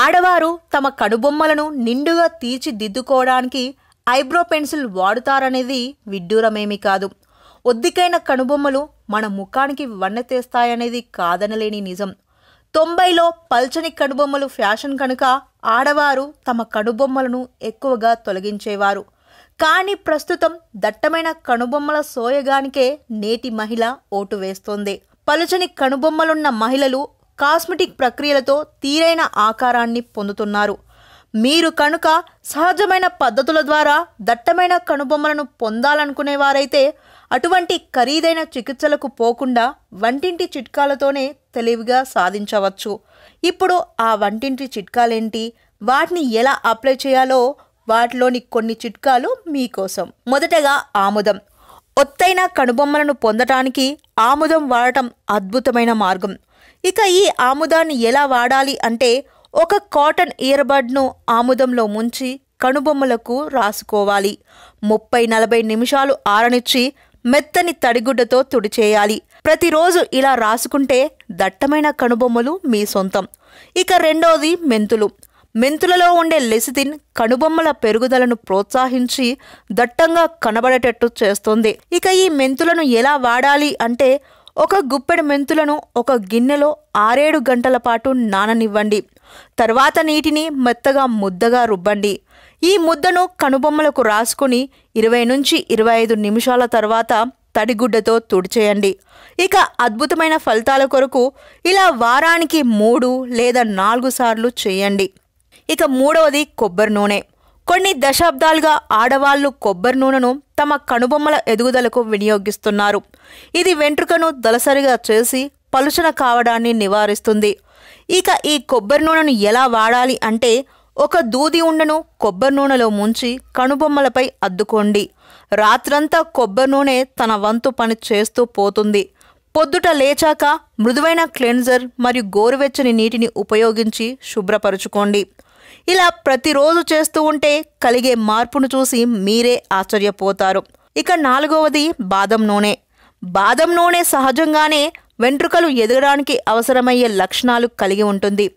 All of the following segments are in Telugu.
ఆడవారు తమ కనుబొమ్మలను నిండుగా తీర్చిదిద్దుకోవడానికి ఐబ్రో పెన్సిల్ వాడుతారనేది విడ్డూరమేమీ కాదు. ఒద్దికైన కనుబొమ్మలు మన ముఖానికి వన్నె తెస్తాయనేది కాదనలేని నిజం. తొంభైలో పల్చని కనుబొమ్మలు ఫ్యాషన్ కనుక ఆడవారు తమ కనుబొమ్మలను ఎక్కువగా తొలగించేవారు. కానీ ప్రస్తుతం దట్టమైన కనుబొమ్మల సోయగానికే నేటి మహిళ ఓటు వేస్తోంది. పలుచని కనుబొమ్మలున్న మహిళలు కాస్మెటిక్ ప్రక్రియలతో తీరైన ఆకారాన్ని పొందుతున్నారు. మీరు కనుక సహజమైన పద్ధతుల ద్వారా దట్టమైన కనుబొమ్మలను పొందాలనుకునేవారైతే అటువంటి ఖరీదైన చికిత్సలకు పోకుండా వంటింటి చిట్కాలతోనే తెలివిగా సాధించవచ్చు. ఇప్పుడు ఆ వంటింటి చిట్కాలేంటి? వాటిని ఎలా అప్లై చేయాలో వాటిలోని కొన్ని చిట్కాలు మీకోసం. మొదటగా ఆముదం. ఒత్తైన కనుబొమ్మలను పొందటానికి ఆముదం వాడటం అద్భుతమైన మార్గం. ఇక ఈ ఆముదాన్ని ఎలా వాడాలి అంటే ఒక కాటన్ ఇయర్బడ్ను ఆముదంలో ముంచి కనుబొమ్మలకు రాసుకోవాలి. ముప్పై నలభై నిమిషాలు ఆరనిచ్చి మెత్తని తడిగుడ్డతో తుడిచేయాలి. ప్రతిరోజు ఇలా రాసుకుంటే దట్టమైన కనుబొమ్మలు మీ సొంతం. ఇక రెండోది మెంతులు. మెంతులలో ఉండే లెసితిన్ కనుబొమ్మల పెరుగుదలను ప్రోత్సహించి దట్టంగా కనబడేటట్టు చేస్తుంది. ఇక ఈ మెంతులను ఎలా వాడాలి అంటే ఒక గుప్పెడు మెంతులను ఒక గిన్నెలో ఆరేడు గంటల పాటు నాననివ్వండి. తర్వాత నీటిని మెత్తగా ముద్దగా రుబ్బండి. ఈ ముద్దను కనుబొమ్మలకు రాసుకుని ఇరవై నుంచి ఇరవై ఐదు నిమిషాల తర్వాత తడిగుడ్డతో తుడిచేయండి. ఇక అద్భుతమైన ఫలితాల కొరకు ఇలా వారానికి మూడు లేదా నాలుగు సార్లు చేయండి. ఇక మూడవది కొబ్బరి నూనె. కొన్ని దశాబ్దాలుగా ఆడవాళ్ళు కొబ్బరి నూనెను తమ కనుబొమ్మల ఎదుగుదలకు వినియోగిస్తున్నారు. ఇది వెంట్రుకను దలసరిగా చేసి పలుచన కావడాన్ని నివారిస్తుంది. ఇక ఈ కొబ్బరి నూనెను ఎలా వాడాలి అంటే ఒక దూది ఉండను కొబ్బరి నూనెలో ముంచి కనుబొమ్మలపై అద్దుకోండి. రాత్రంతా కొబ్బరి నూనె తన వంతు పని చేస్తూ పోతుంది. పొద్దుట లేచాక మృదువైన క్లెన్జర్ మరియు గోరువెచ్చని నీటిని ఉపయోగించి శుభ్రపరుచుకోండి. ఇలా ప్రతిరోజు చేస్తూ ఉంటే కలిగే మార్పును చూసి మీరే ఆశ్చర్యపోతారు. ఇక నాలుగవది బాదం నూనె. బాదం నూనె సహజంగానే వెంట్రుకలు ఎదగడానికి అవసరమయ్యే లక్షణాలు కలిగి ఉంటుంది.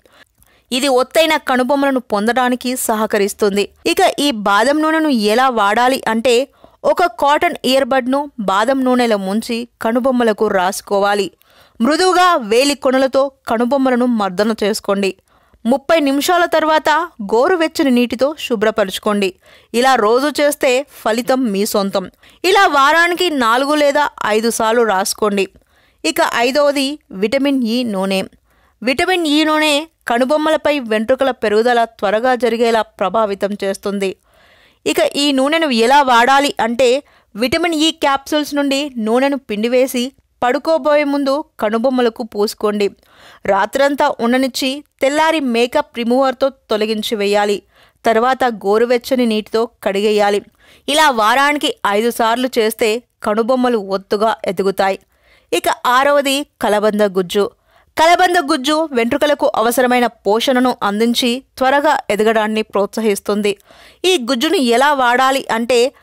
ఇది ఒత్తైన కనుబొమ్మలను పొందడానికి సహకరిస్తుంది. ఇక ఈ బాదం నూనెను ఎలా వాడాలి అంటే ఒక కాటన్ ఇయర్బడ్ను బాదం నూనెలో ముంచి కనుబొమ్మలకు రాసుకోవాలి. మృదువుగా వేలి కొనలతో కనుబొమ్మలను మర్దన చేసుకోండి. ముప్పై నిమిషాల తర్వాత గోరువెచ్చని నీటితో శుభ్రపరచుకోండి. ఇలా రోజు చేస్తే ఫలితం మీ సొంతం. ఇలా వారానికి నాలుగు లేదా ఐదు సార్లు రాసుకోండి. ఇక ఐదవది విటమిన్ ఈ నూనె. విటమిన్ ఈ నూనె కనుబొమ్మలపై వెంట్రుకల పెరుగుదల త్వరగా జరిగేలా ప్రభావితం చేస్తుంది. ఇక ఈ నూనెను ఎలా వాడాలి అంటే విటమిన్ ఈ క్యాప్సూల్స్ నుండి నూనెను పిండివేసి పడుకోబోయే ముందు కనుబొమ్మలకు పూసుకోండి. రాత్రంతా ఉండనిచ్చి తెల్లారి మేకప్ రిమూవర్తో తొలగించి వేయాలి. తర్వాత గోరువెచ్చని నీటితో కడిగేయాలి. ఇలా వారానికి ఐదు సార్లు చేస్తే కనుబొమ్మలు ఒత్తుగా ఎదుగుతాయి. ఇక ఆరవది కలబంద గుజ్జు. కలబంద గుజ్జు వెంట్రుకలకు అవసరమైన పోషణను అందించి త్వరగా ఎదగడాన్ని ప్రోత్సహిస్తుంది. ఈ గుజ్జును ఎలా వాడాలి అంటే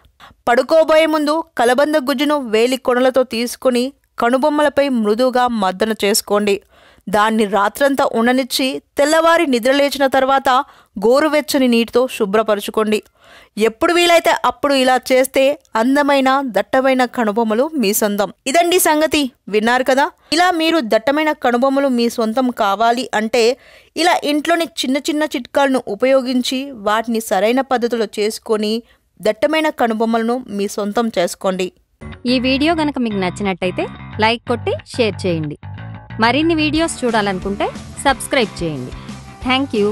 పడుకోబోయే ముందు కలబంద గుజ్జును వేలి కొనలతో తీసుకుని కనుబొమ్మలపై మృదువుగా మర్దన చేసుకోండి. దాన్ని రాత్రంతా ఉండనిచ్చి తెల్లవారి నిద్రలేచిన తర్వాత గోరువెచ్చని నీటితో శుభ్రపరచుకోండి. ఎప్పుడు వీలైతే అప్పుడు ఇలా చేస్తే అందమైన దట్టమైన కనుబొమ్మలు మీ సొంతం. ఇదండి సంగతి. విన్నారు కదా? ఇలా మీరు దట్టమైన కనుబొమ్మలు మీ సొంతం కావాలి అంటే ఇలా ఇంట్లోని చిన్న చిన్న చిట్కాలను ఉపయోగించి వాటిని సరైన పద్ధతిలో చేసుకొని దట్టమైన కనుబొమ్మలను మీ సొంతం చేసుకోండి. ఈ వీడియో గనక మీకు నచ్చినట్టయితే లైక్ కొట్టి షేర్ చేయండి. మరిన్ని వీడియోస్ చూడాలనుకుంటే సబ్స్క్రైబ్ చేయండి. Thank you.